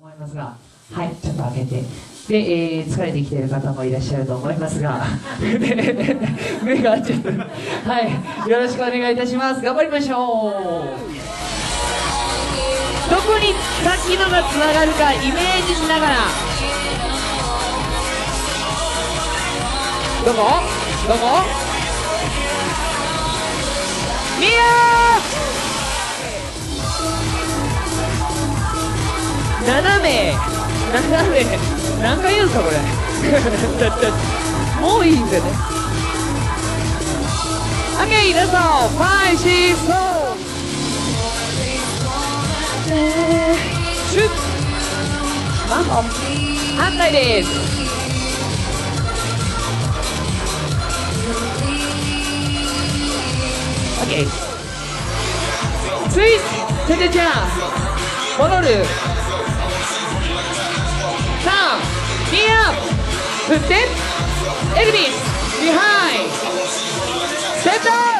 思いますがはいちょっと開けて。で、えー疲れてきている方もいらっしゃると思いますが。目がちょっとはいよろしくお願いいたします。頑張りましょう。どこにさっきのがつながるかイメージしながら。どこ？どこ？斜め斜め。何回言うんすかこれ。もういいんだよね。OK どうぞ5、6、4シーソー。シュッ。マンボン反対です。OK スイッチててちゃん。戻る。さあニア振って。エルビスビハイ。セット。